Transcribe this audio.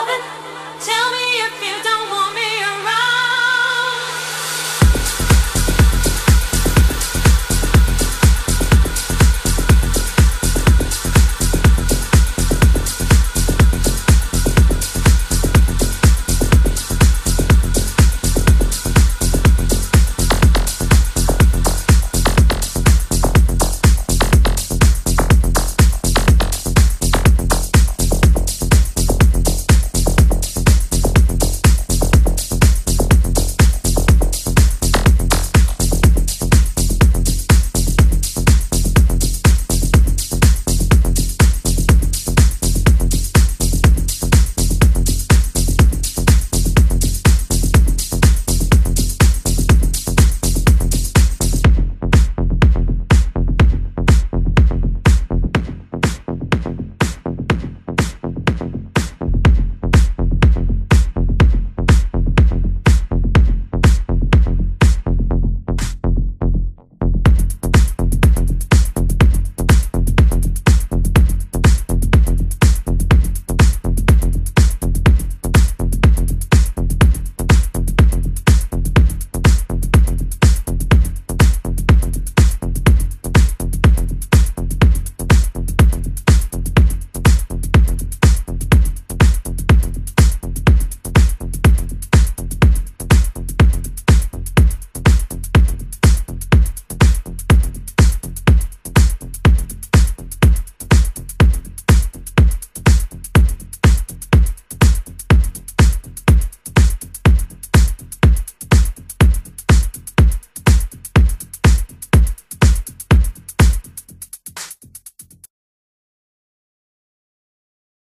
loving. Tell me if you don't.